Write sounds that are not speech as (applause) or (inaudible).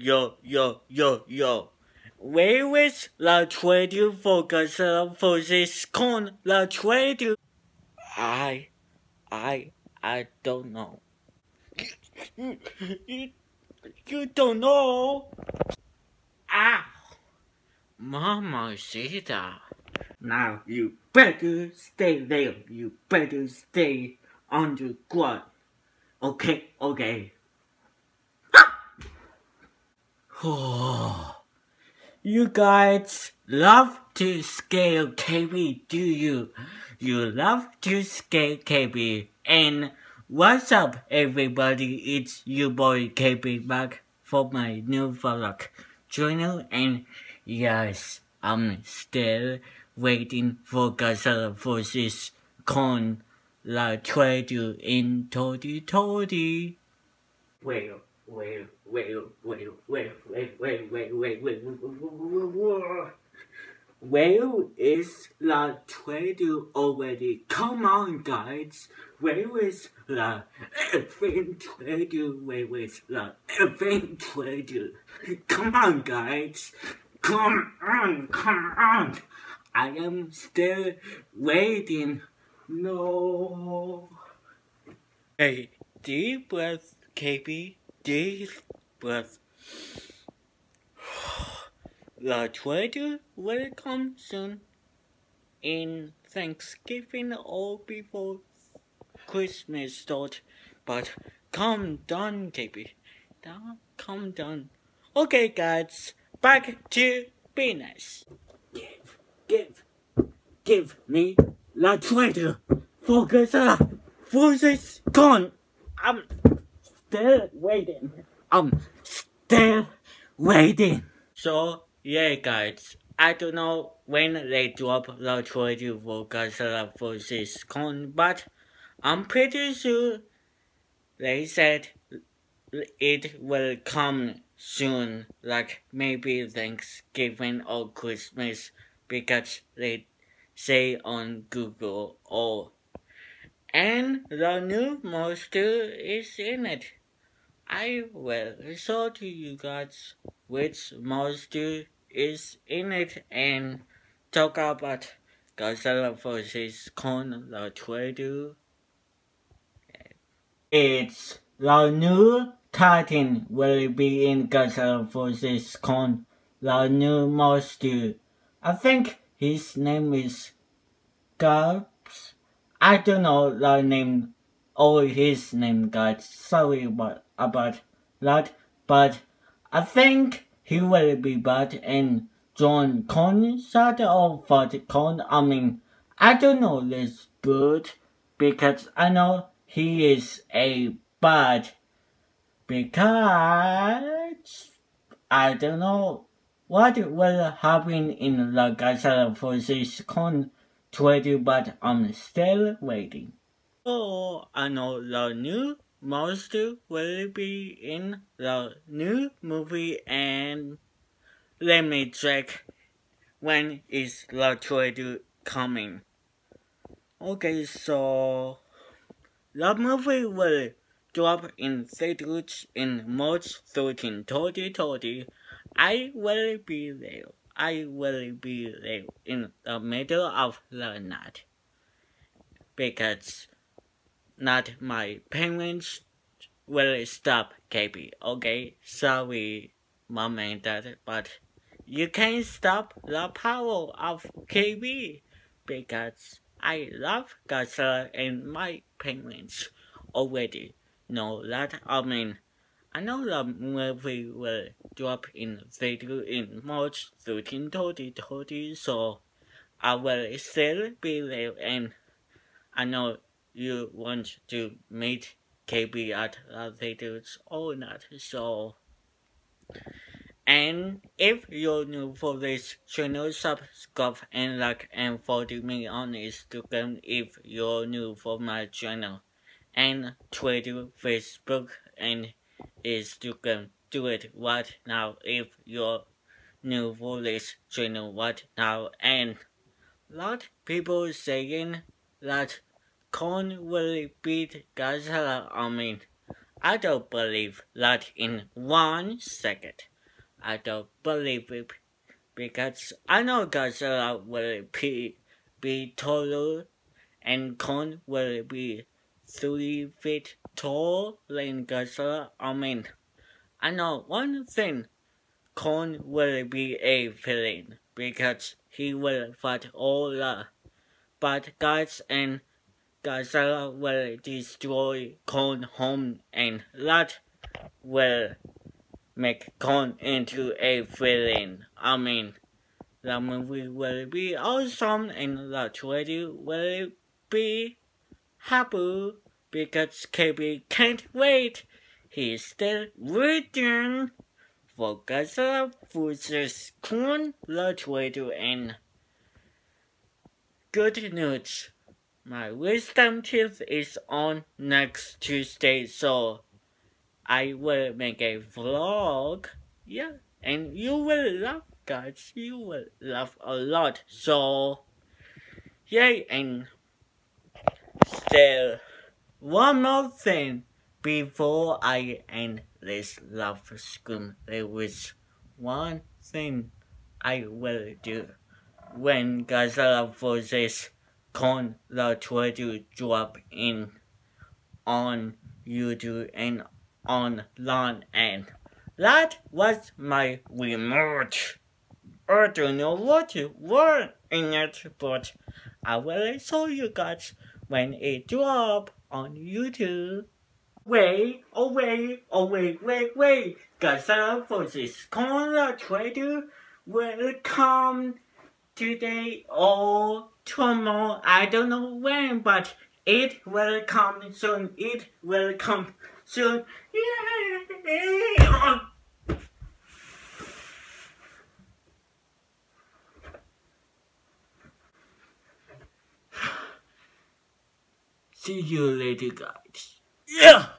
Yo, yo, yo, yo. Where is the traitor for Godzilla versus Kong? The traitor? I, I, I don't know. You don't know? Ah! Mama Sita. Now you better stay there. You better stay underground. Okay, okay. Oh, (sighs) you guys love to scale KB, do you? You love to scale KB. And what's up, everybody? It's your boy KB back for my new vlog channel. And yes, I'm still waiting for Godzilla vs. Kong the traitor in 2020. Well, well, well, well, well, well, well, well, well, well, where is the traitor already? Come on, guys. Where is the effing traitor? Where is the effing traitor? Come on, guys. Come on, come on. I am still waiting. No. Hey, deep breath, KB. Deep breath. (sighs) The traitor will come soon. In Thanksgiving or before Christmas start. But calm down, KB. Down, calm down. Okay, guys. Back to business. Give, give, give me the traitor. Focus up. Forces gone. I'm still waiting. I'm um, still waiting. So, yeah, guys. I don't know when they drop the trailer for Godzilla vs. Kong, but I'm pretty sure they said it will come soon, like maybe Thanksgiving or Christmas, because they say on Google or and the new monster is in it. I will show to you guys which monster is in it and talk about Godzilla vs. Kong the traitor. It's the new Titan will be in Godzilla vs. Kong the new monster. I think his name is Garbs. I don't know the name or his name, guys. Sorry about, about that, but I think he will be bad and John Concert or Fat Con. I mean, I don't know this bird because I know he is a bad because I don't know what will happen in the Godzilla vs. Kong 20, but I'm still waiting. I know the new monster will be in the new movie and let me check when is the trailer coming. Okay, so the movie will drop in theaters in March 13, 2020. I will be there. I will be there in the middle of the night because not my parents will stop KB. Okay, sorry, mom and dad, but you can't stop the power of KB because I love Godzilla and my parents already know that. I mean, I know the movie will drop in video in March 13, 2020, so I will still be there and I know you want to meet KB at uh, the theaters or not, so and if you're new for this channel, subscribe and like and follow me on Instagram if you're new for my channel. And Twitter, Facebook, and Instagram. Do it right now if you're new for this channel right now. And lot people saying that Kong will beat Godzilla. I mean, I don't believe that in one second. I don't believe it because I know Godzilla will be, be taller and Kong will be three feet tall than Godzilla. I mean, I know one thing. Kong will be a villain because he will fight all the bad guys and Godzilla will destroy Kong home and that will make Kong into a villain. I mean, the movie will be awesome and the trailer will be happy because KB can't wait. He's still waiting for Godzilla vs. Kong the and good news. My wisdom teeth is on next Tuesday, so I will make a vlog. Yeah, and you will love, guys. You will love a lot. So, yay, and still, one more thing before I end this love scream. There was one thing I will do when Godzilla vs Kong the Twitter drop in on YouTube and online and that was my remote. I don't know what word in it, but I will show you guys when it drop on YouTube. Wait, oh wait, oh wait, wait, wait. Godzilla vs. Kong the Trader will come today or tomorrow. I don't know when, but it will come soon. It will come soon. Yeah. (sighs) See you later, guys. Yeah.